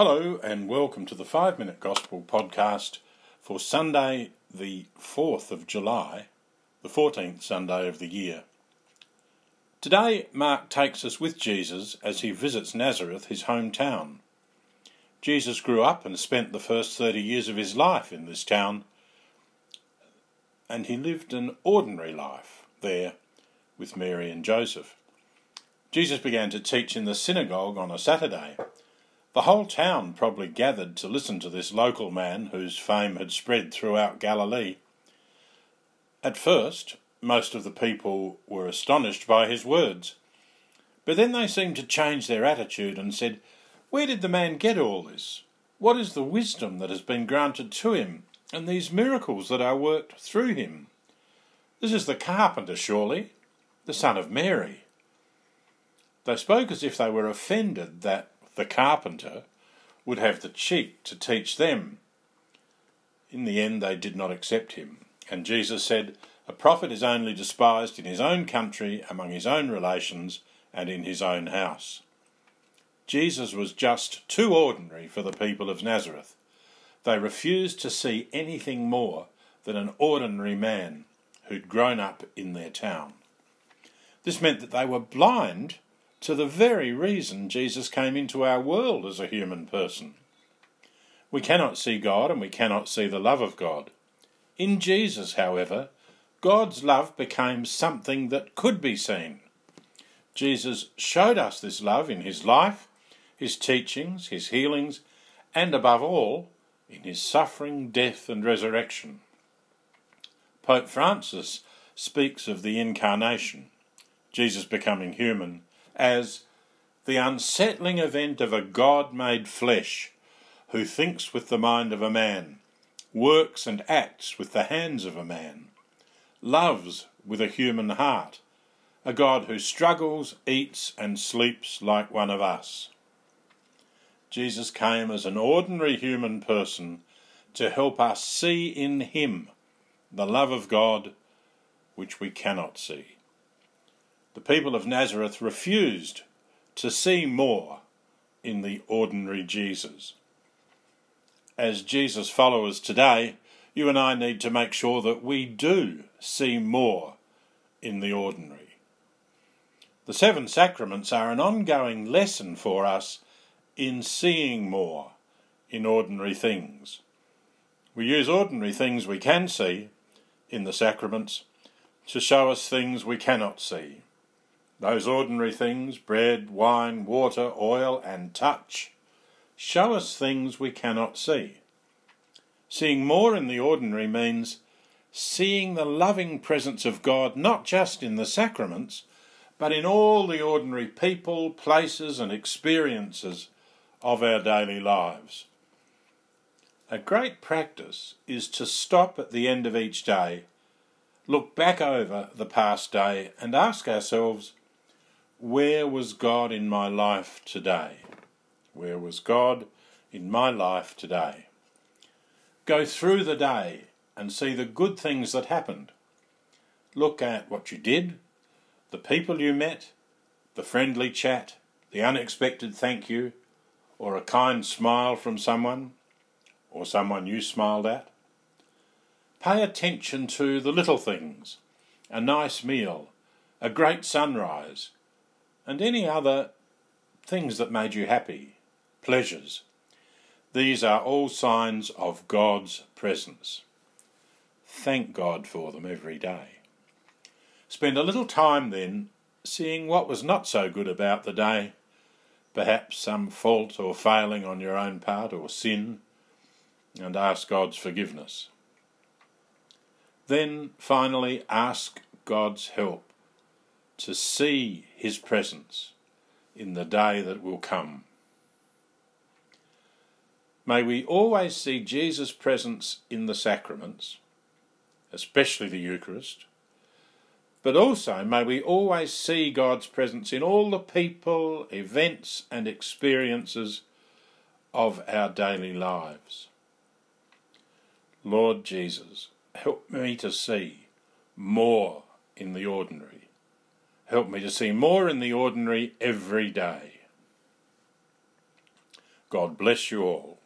Hello, and welcome to the Five Minute Gospel podcast for Sunday, the 4th of July, the 14th Sunday of the year. Today, Mark takes us with Jesus as he visits Nazareth, his hometown. Jesus grew up and spent the first 30 years of his life in this town, and he lived an ordinary life there with Mary and Joseph. Jesus began to teach in the synagogue on a Saturday the whole town probably gathered to listen to this local man whose fame had spread throughout Galilee. At first, most of the people were astonished by his words, but then they seemed to change their attitude and said, Where did the man get all this? What is the wisdom that has been granted to him, and these miracles that are worked through him? This is the carpenter, surely, the son of Mary. They spoke as if they were offended that the carpenter, would have the cheek to teach them. In the end, they did not accept him. And Jesus said, A prophet is only despised in his own country, among his own relations, and in his own house. Jesus was just too ordinary for the people of Nazareth. They refused to see anything more than an ordinary man who'd grown up in their town. This meant that they were blind to the very reason Jesus came into our world as a human person. We cannot see God and we cannot see the love of God. In Jesus, however, God's love became something that could be seen. Jesus showed us this love in his life, his teachings, his healings, and above all, in his suffering, death, and resurrection. Pope Francis speaks of the incarnation, Jesus becoming human, as the unsettling event of a God made flesh who thinks with the mind of a man, works and acts with the hands of a man, loves with a human heart, a God who struggles, eats, and sleeps like one of us. Jesus came as an ordinary human person to help us see in him the love of God which we cannot see the people of Nazareth refused to see more in the ordinary Jesus. As Jesus followers today, you and I need to make sure that we do see more in the ordinary. The seven sacraments are an ongoing lesson for us in seeing more in ordinary things. We use ordinary things we can see in the sacraments to show us things we cannot see. Those ordinary things, bread, wine, water, oil, and touch, show us things we cannot see. Seeing more in the ordinary means seeing the loving presence of God not just in the sacraments, but in all the ordinary people, places, and experiences of our daily lives. A great practice is to stop at the end of each day, look back over the past day, and ask ourselves where was God in my life today? Where was God in my life today? Go through the day and see the good things that happened. Look at what you did, the people you met, the friendly chat, the unexpected thank you, or a kind smile from someone, or someone you smiled at. Pay attention to the little things a nice meal, a great sunrise, and any other things that made you happy, pleasures. These are all signs of God's presence. Thank God for them every day. Spend a little time then seeing what was not so good about the day, perhaps some fault or failing on your own part or sin, and ask God's forgiveness. Then finally ask God's help to see his presence in the day that will come. May we always see Jesus' presence in the sacraments, especially the Eucharist, but also may we always see God's presence in all the people, events, and experiences of our daily lives. Lord Jesus, help me to see more in the ordinary Help me to see more in the ordinary every day. God bless you all.